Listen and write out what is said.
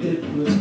it was